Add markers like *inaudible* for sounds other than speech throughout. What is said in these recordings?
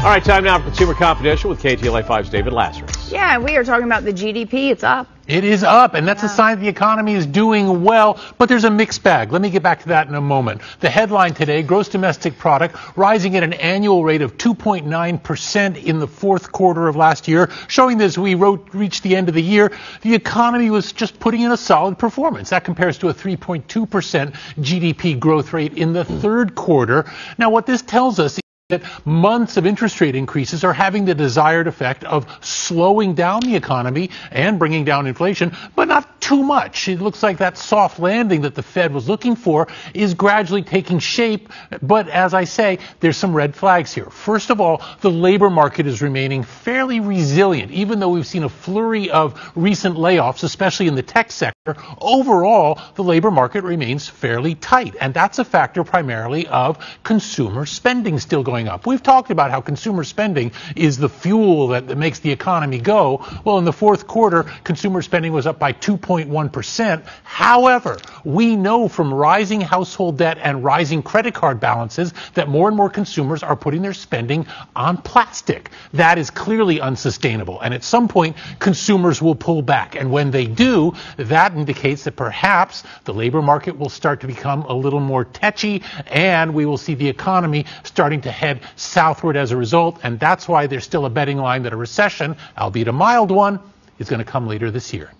All right, time now for Consumer Confidential with KTLA 5's David Lazarus. Yeah, we are talking about the GDP. It's up. It is up, and that's yeah. a sign the economy is doing well, but there's a mixed bag. Let me get back to that in a moment. The headline today, gross domestic product rising at an annual rate of 2.9% in the fourth quarter of last year, showing that as we wrote, reached the end of the year, the economy was just putting in a solid performance. That compares to a 3.2% GDP growth rate in the third quarter. Now, what this tells us that months of interest rate increases are having the desired effect of slowing down the economy and bringing down inflation, but not too much. It looks like that soft landing that the Fed was looking for is gradually taking shape. But as I say, there's some red flags here. First of all, the labor market is remaining fairly resilient, even though we've seen a flurry of recent layoffs, especially in the tech sector. Overall, the labor market remains fairly tight, and that's a factor primarily of consumer spending still going up. We've talked about how consumer spending is the fuel that, that makes the economy go. Well, in the fourth quarter, consumer spending was up by 2.1%. However, we know from rising household debt and rising credit card balances that more and more consumers are putting their spending on plastic. That is clearly unsustainable. And at some point, consumers will pull back. And when they do, that indicates that perhaps the labor market will start to become a little more tetchy and we will see the economy starting to head head southward as a result, and that's why there's still a betting line that a recession, albeit a mild one, is going to come later this year.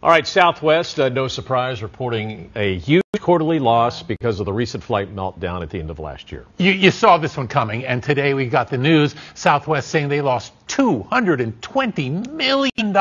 All right, Southwest, uh, no surprise, reporting a huge quarterly loss because of the recent flight meltdown at the end of last year. You, you saw this one coming, and today we got the news Southwest saying they lost $220 million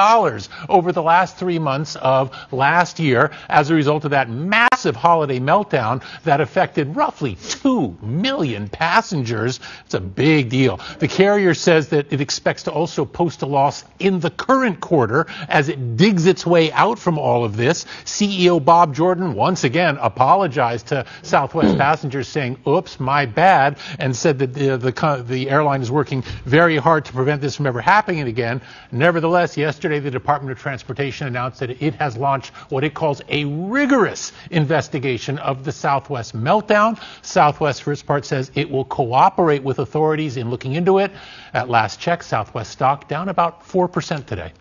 over the last three months of last year as a result of that massive holiday meltdown that affected roughly 2 million passengers. It's a big deal. The carrier says that it expects to also post a loss in the current quarter as it digs its way out from all of this. CEO Bob Jordan once again apologized to Southwest *clears throat* passengers saying, oops, my bad, and said that the, the, the airline is working very hard to prevent this from ever happening again. Nevertheless, yesterday the Department of Transportation announced that it has launched what it calls a rigorous investigation of the Southwest meltdown. Southwest, for its part, says it will cooperate with authorities in looking into it. At last check, Southwest stock down about 4% today.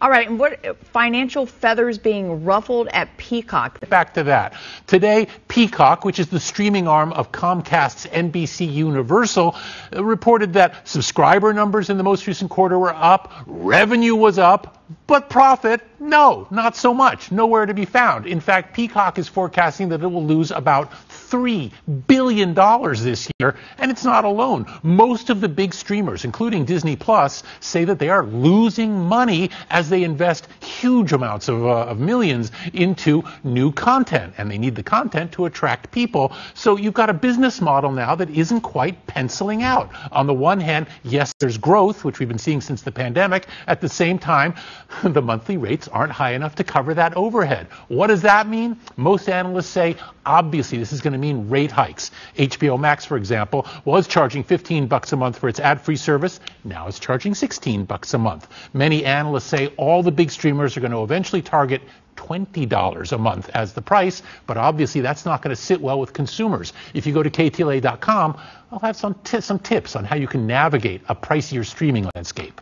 All right, and what financial feathers being ruffled at Peacock? Back to that. Today, Peacock, which is the streaming arm of Comcast's NBC Universal, reported that subscriber numbers in the most recent quarter were up, revenue was up, but profit, no, not so much. Nowhere to be found. In fact, Peacock is forecasting that it will lose about $3 billion this year, and it's not alone. Most of the big streamers, including Disney Plus, say that they are losing money as they invest huge amounts of, uh, of millions into new content, and they need the content to attract people. So you've got a business model now that isn't quite penciling out. On the one hand, yes, there's growth, which we've been seeing since the pandemic. At the same time, *laughs* the monthly rates aren't high enough to cover that overhead. What does that mean? Most analysts say, obviously, this is going to mean rate hikes. HBO Max, for example, was charging 15 bucks a month for its ad-free service. Now it's charging 16 bucks a month. Many analysts say all the big streamers are going to eventually target $20 a month as the price, but obviously that's not going to sit well with consumers. If you go to KTLA.com, I'll have some, some tips on how you can navigate a pricier streaming landscape.